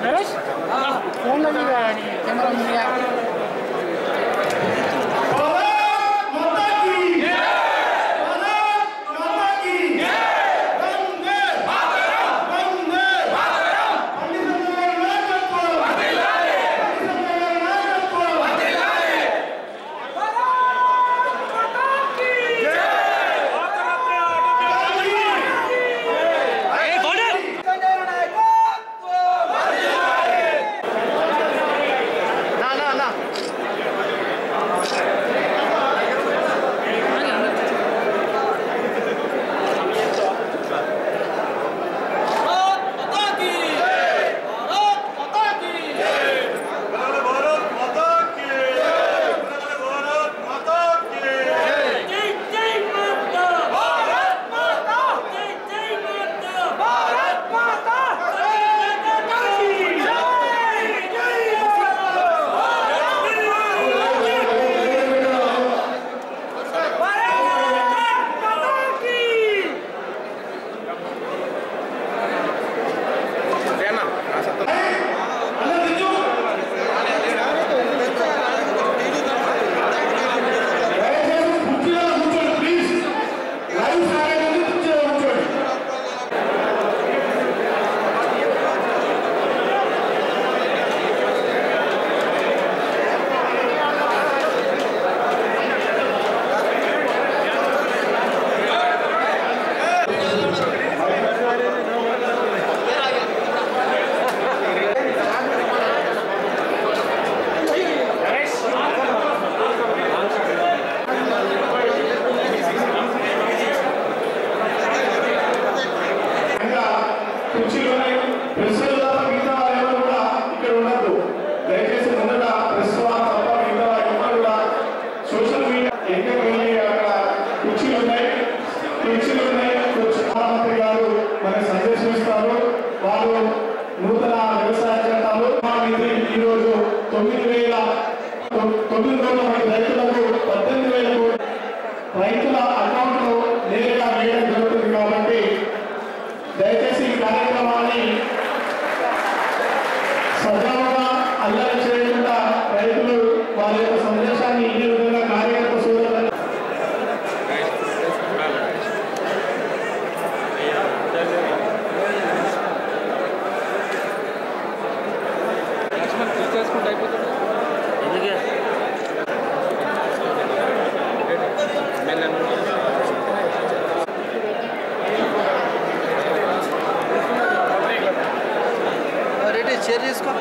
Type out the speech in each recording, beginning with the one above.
terus oh, kono juga nih kamera mulia इसका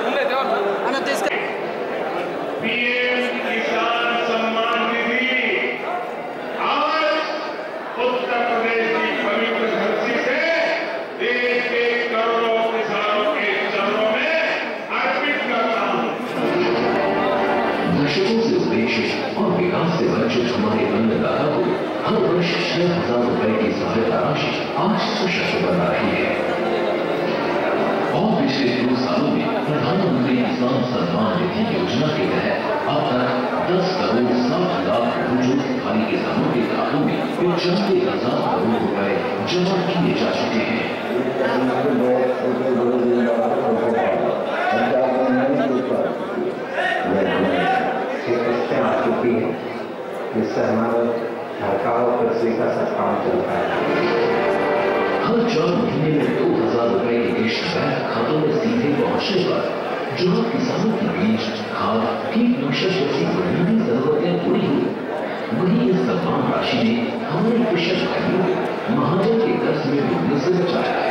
Não precisa tirar.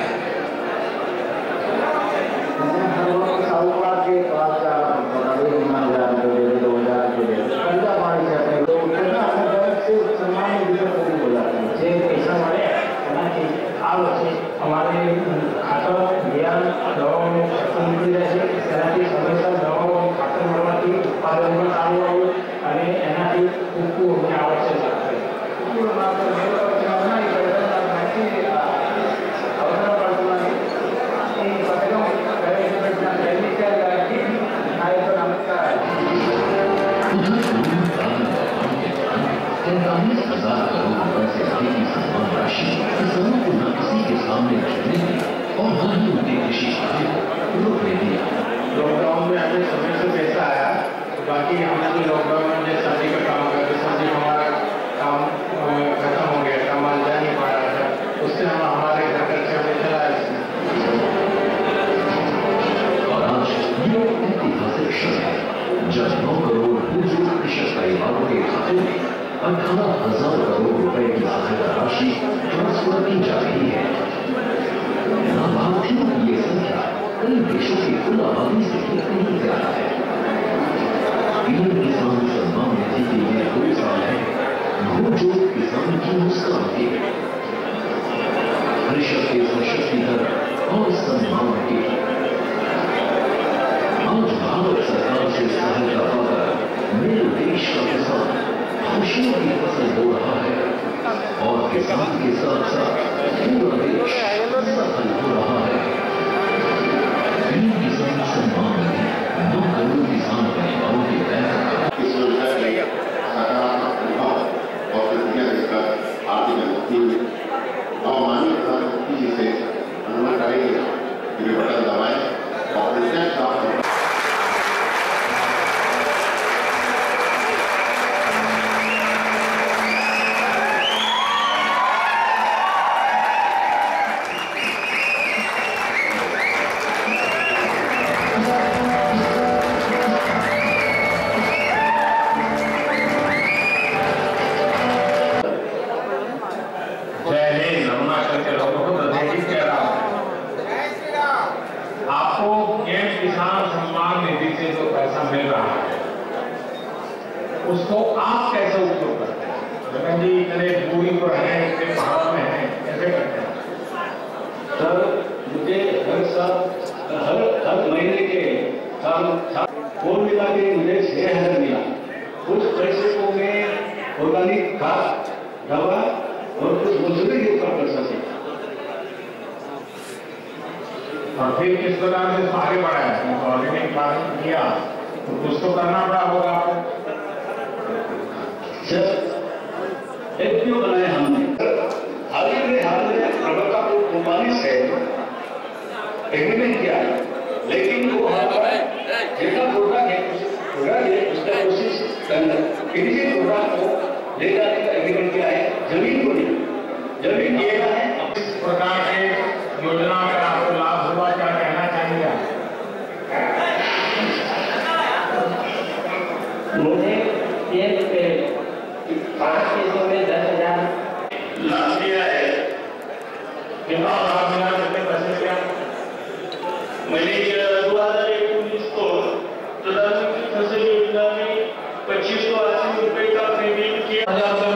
खुशी की फ़सल हो रहा है। और किसान के साथ साथ आपको एम किसान सम्मान निधि से जो पैसा मिल रहा है, उसको आप कैसे उपयोग करते हैं? जगन जी, इतने दूरी पर हैं, इतने पहाड़ में हैं, कैसे करते हैं? सर, मुझे हर सब हर हर महीने के हर कुल मिला के मुझे छह हज़ार मिला। उस पैसे को मैं ऑर्गेनिक खाद दवा और फिर किस प्रकार से आगे बढ़ाया? ऑलरेडी तो काम किया। तो कुछ तो करना पड़ा होगा। आपको बनाए हमने? हाल ही हाल प्रवक्ता को कुमारी से एग्रीमेंट किया लेकिन वो हमारा जितना प्रोडक्ट है प्रोडक्ट है उसका कोशिश करना किसी प्रोडक्ट को ले जाने का एग्रीमेंट किया है ज़मीन को नहीं। ज़मीन ये हजार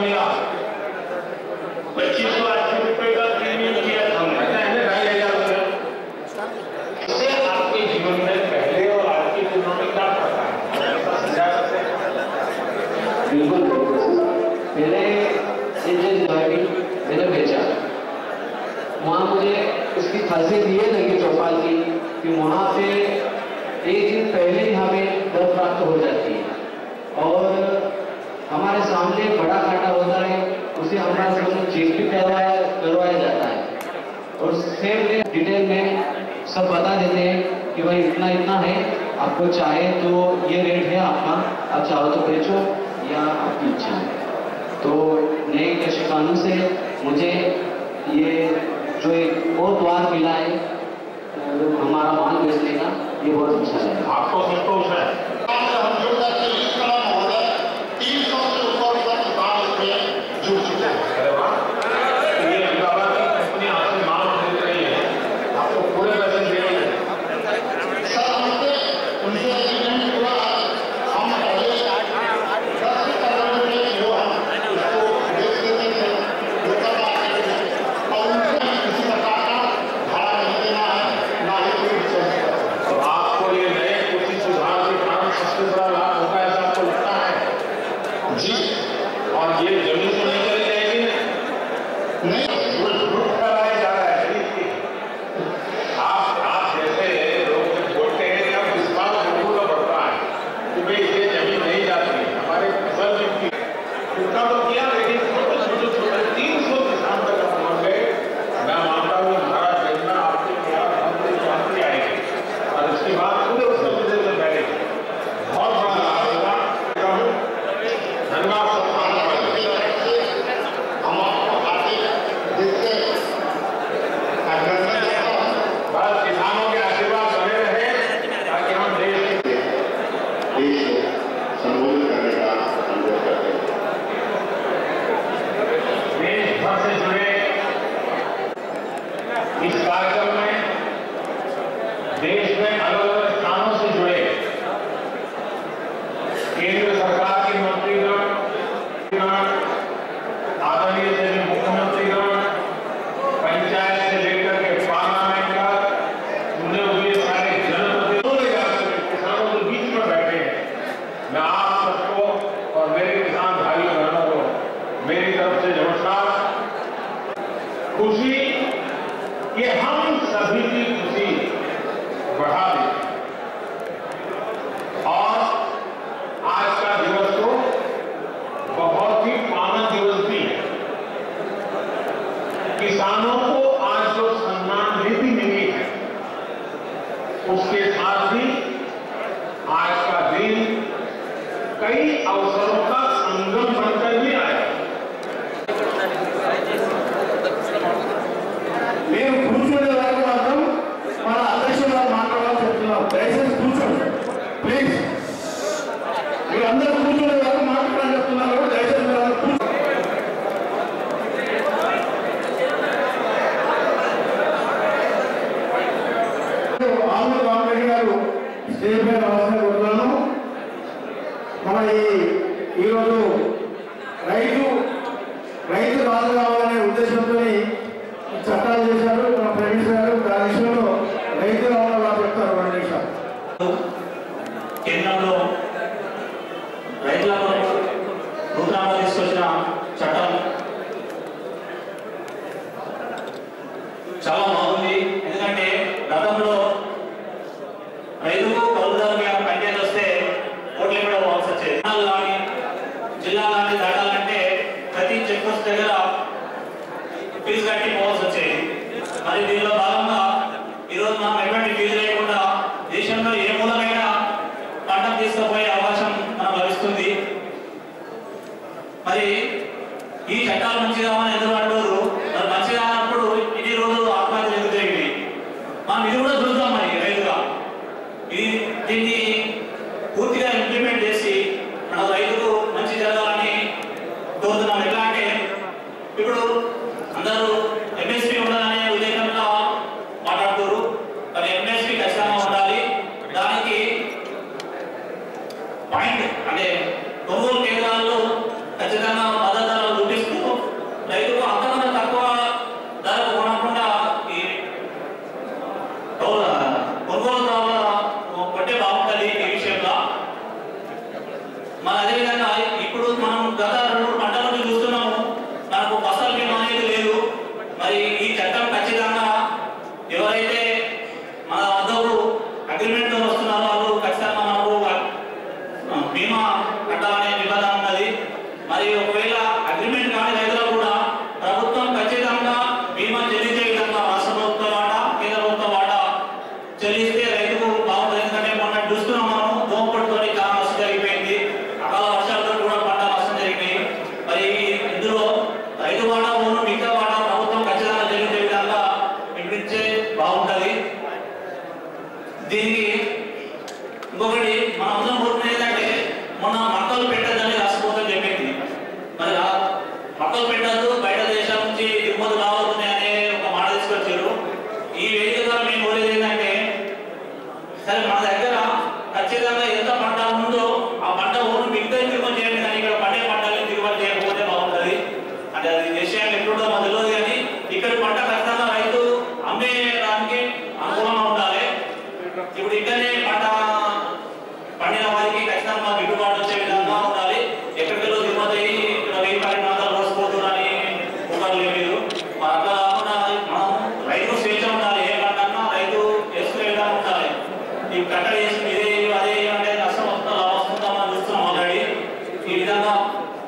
Shalom.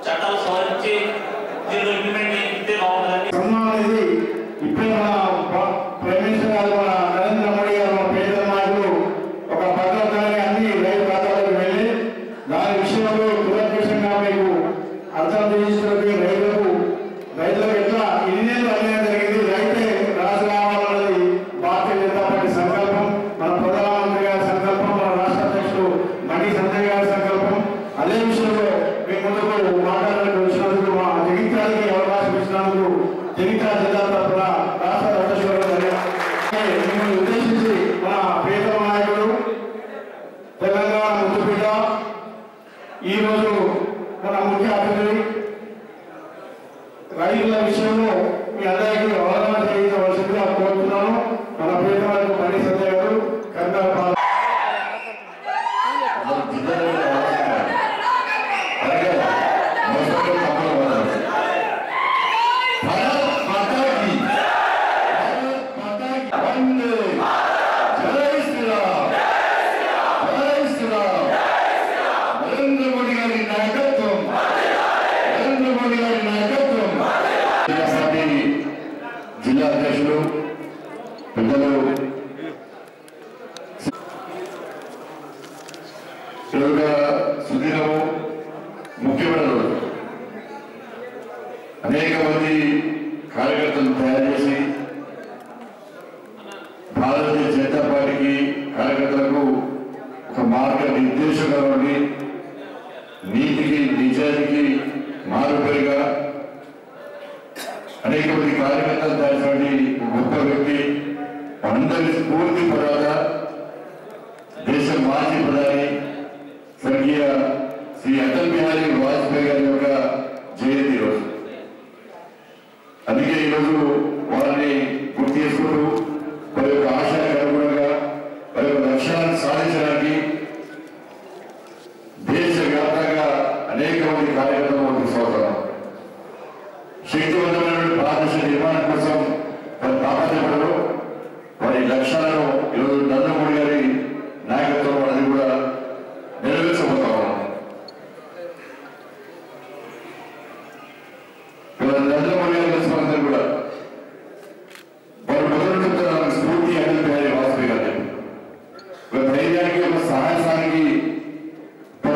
చట్టాలు సవరించి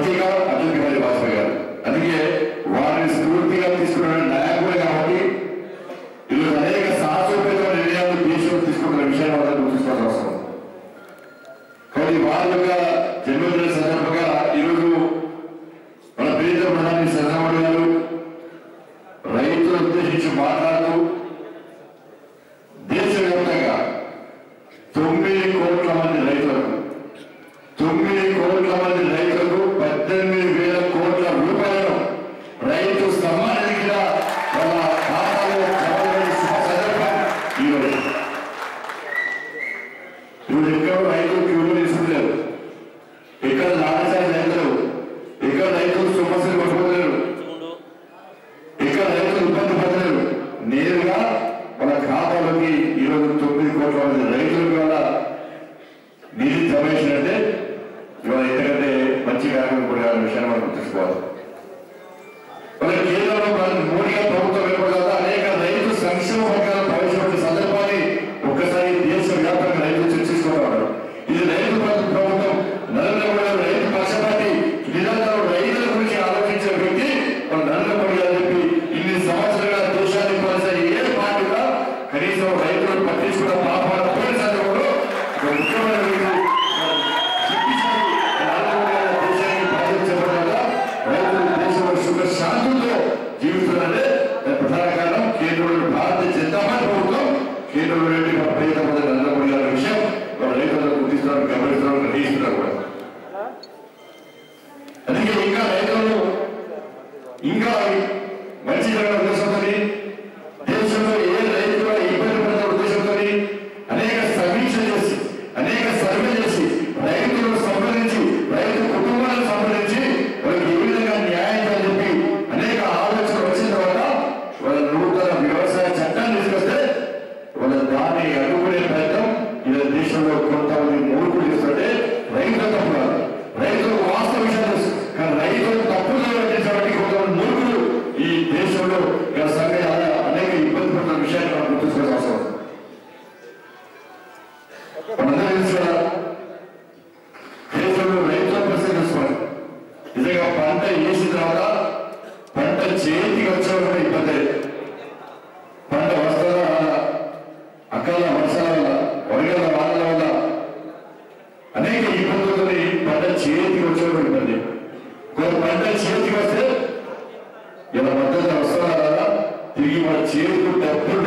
Speaker. इन ईवन को ने पहले जेए थी को चोर बन गए वो पहले जेए थी को से ये ना मदद अवसर आ रहा तिरिगी मार जेए को डब्बे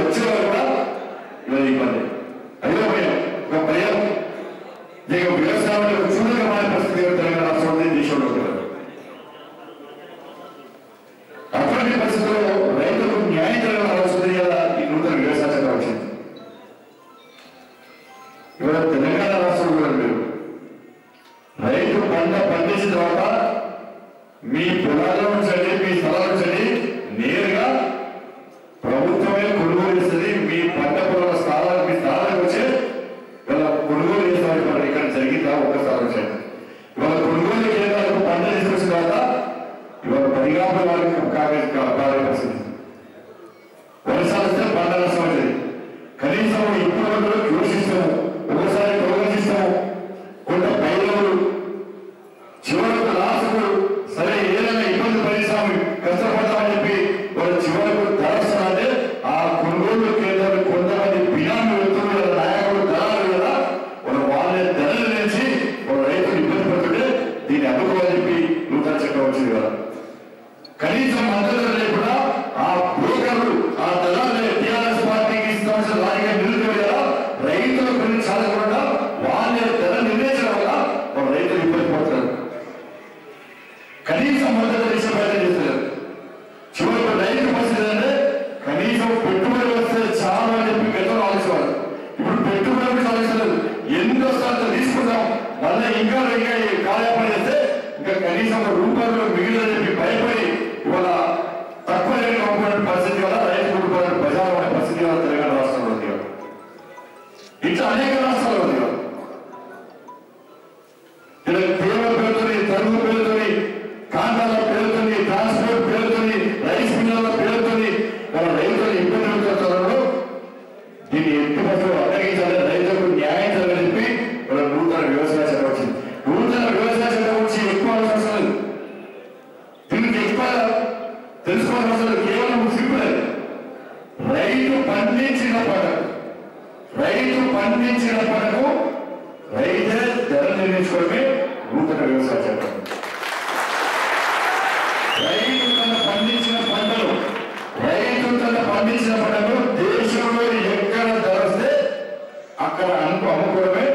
అక్కడ అనుకు అమ్ముకోవడమే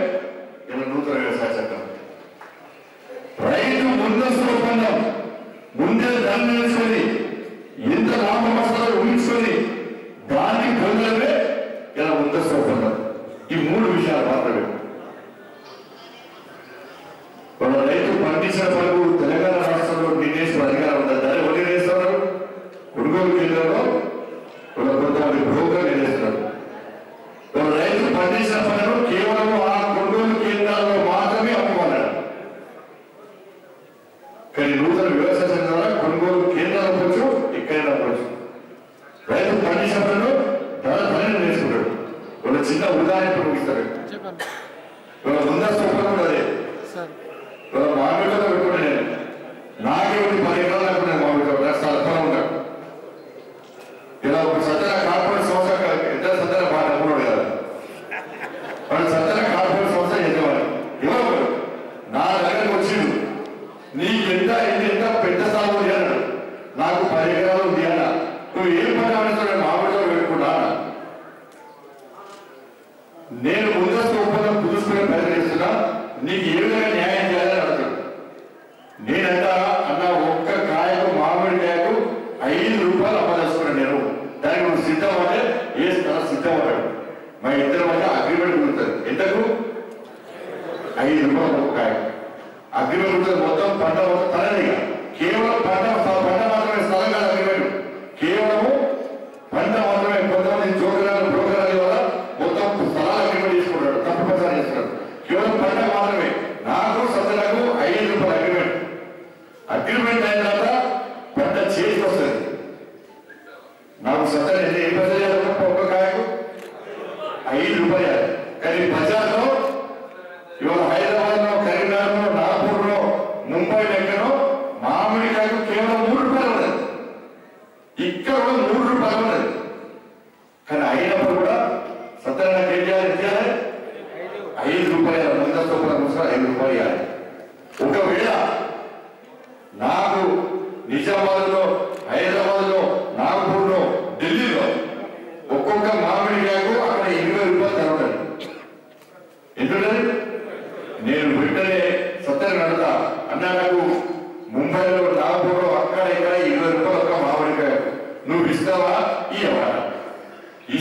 ఇలా నూతన వ్యవసాయ చట్టం. రైతు ముందస్తు ఒప్పందం. ముందే దాన్ని వేసుకొని ఇద్దరు మధ్య అగ్రిమెంట్ ఉంటుంది. ఎంతకు? ఐదు రూపాయలు ఒక అగ్రిమెంట్ ఉంటుంది. మొత్తం పంట మొత్తం తననిగా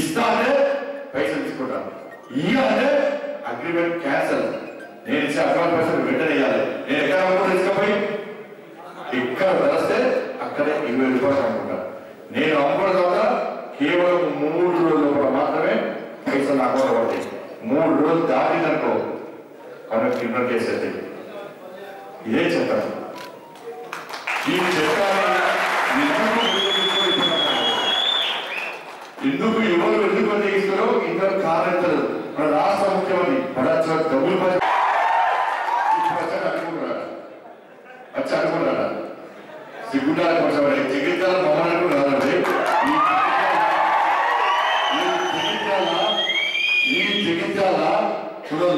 ఇస్తానే పైసలు తీసుకుంటాను. ఇయ్య అగ్రిమెంట్ క్యాన్సల్ నేను ఇచ్చే అకౌంట్ పైసలు వెంటనే ఇవ్వాలి నేను ఎక్కడ అనుకుంటే తీసుకపోయి? ఇక్కడ వెళస్తే అక్కడే ఇరవై రూపాయలు అనుకుంటాను నేను అమ్ముకున్న తర్వాత కేవలం మూడు రోజుల కూడా మాత్రమే పైసలు నాకు పడతాయి. మూడు రోజులు దాటిందనుకో మనం క్రిమినల్ కేసు అయితే. ఇదే చెప్తాను. ఈ చట్టాన్ని రైతులు ఇద్దరు కారైతులు మన రాష్ట్ర ముఖ్యమంత్రి బడాచోర్ డబ్బులు పని అనుకుంటున్నారా? వచ్చి అనుకుంటున్నారా? ఈ జగిత్యాల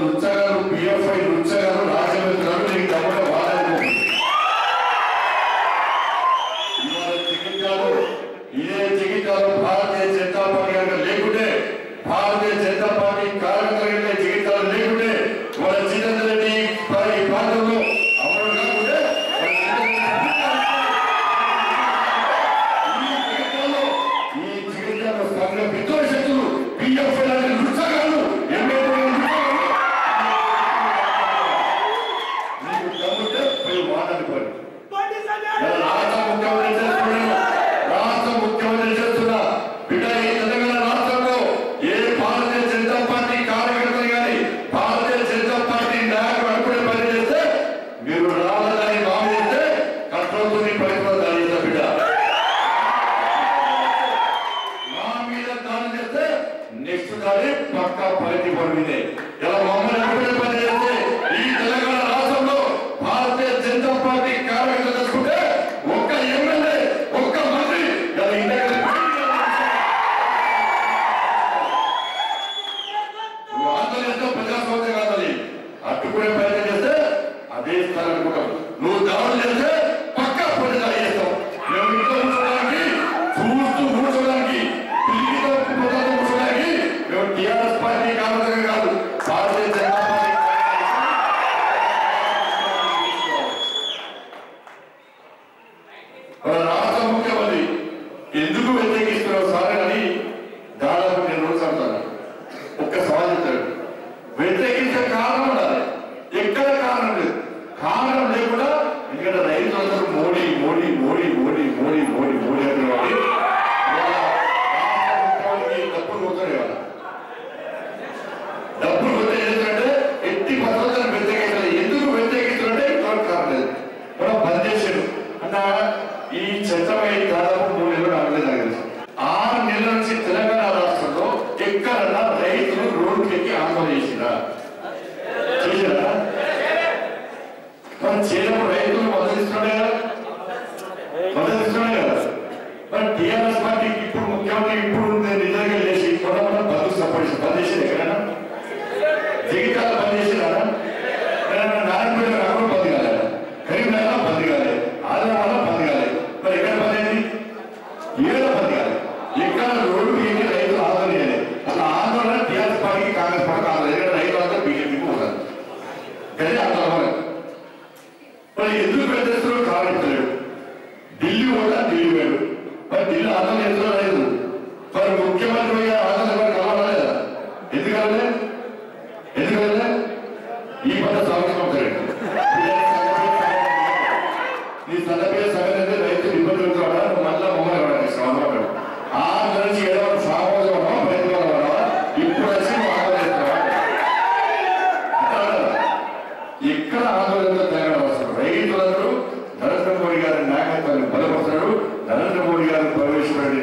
ఈ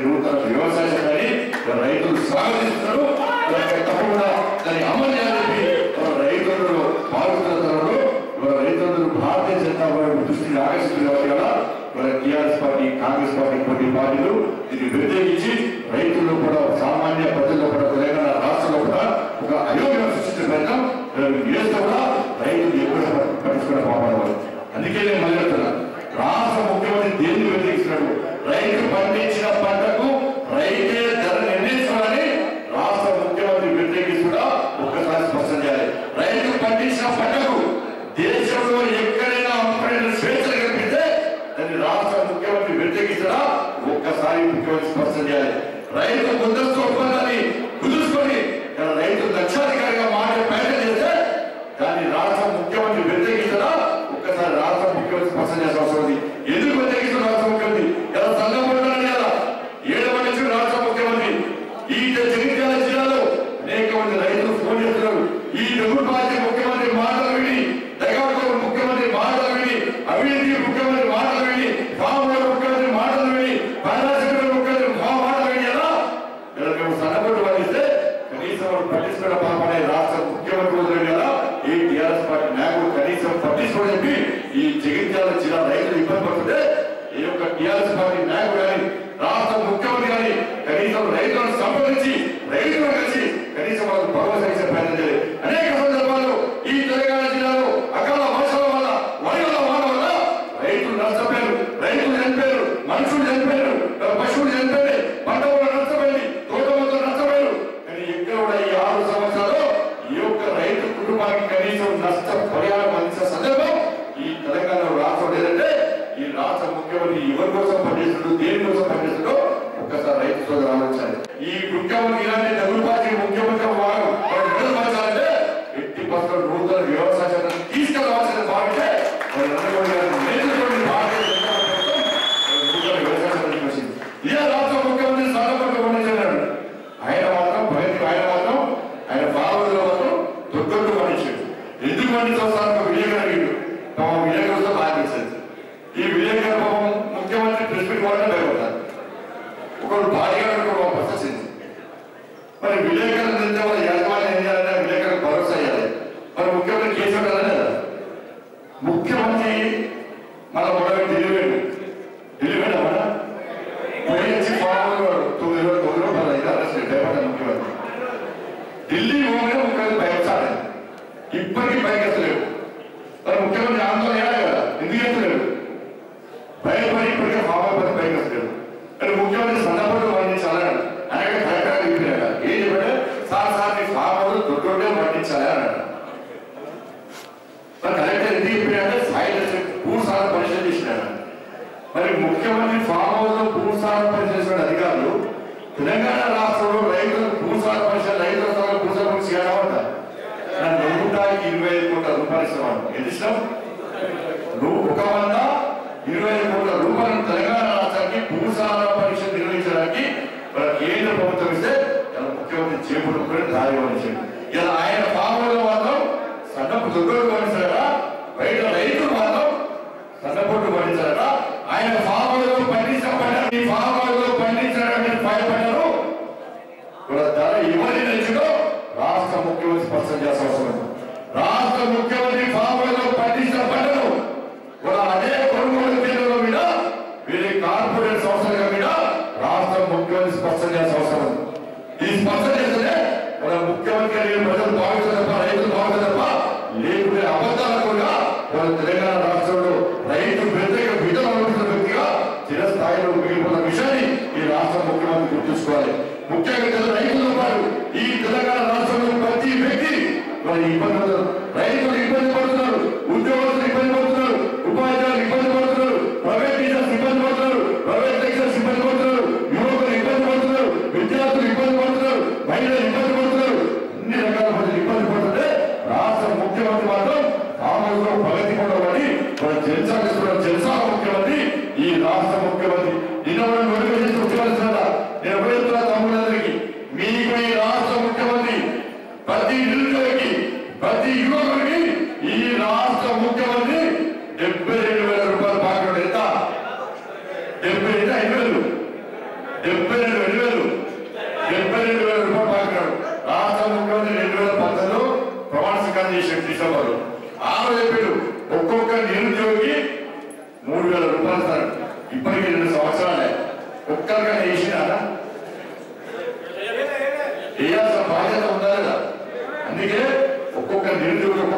నువ్వు వ్యవసాయ కానీ రైతులు సాగదిస్తారు తప్పకుండా దాన్ని అమలు చేయాలని మన రైతులు పాల్గొనడంలో మన రైతులను భారతీయ జనతా పార్టీ దృష్టిని ఆకర్షించడం మన టీఆర్ఎస్ పార్టీ కాంగ్రెస్ పార్టీ కొన్ని పార్టీలు a village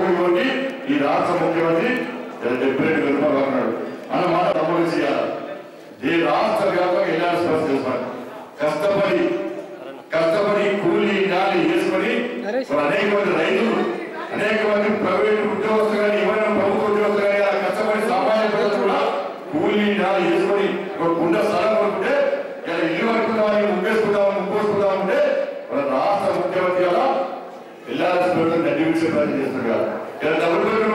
ముఖ్యమంత్రిలోకి ఈ రాష్ట్ర ముఖ్యమంత్రి డెబ్బేడు వెళ్ళిపోతున్నాడు అన్న మాట తప్పని చేయాలి. ఈ రాష్ట్ర వ్యాప్తంగా వెళ్ళాల్సి బస్ కష్టపడి కష్టపడి కూలి గాలి వేసుకొని అనేక మంది రైతులు అనేక మంది ప్రైవేట్ ఉద్యోగస్తులు కానీ ఎవరైనా ప్రభుత్వ ఉద్యోగస్తులు కానీ అలా కష్టపడి సామాన్య ప్రజలు కూడా కూలి గాలి వేసుకొని ఒక గుండె స్థలం కొనుక్కుంటే ఇలా ఇల్లు కట్టుకుందామని ముగ్గేసుకుందాం ముగ్గేసుకుందామంటే మన రాష్ట్ర ముఖ్యమంత్రి అలా ఎల్ఆర్ఎస్ ప్రభుత్వం డెడ్యూషన్ చేస్తున్నారు. And the women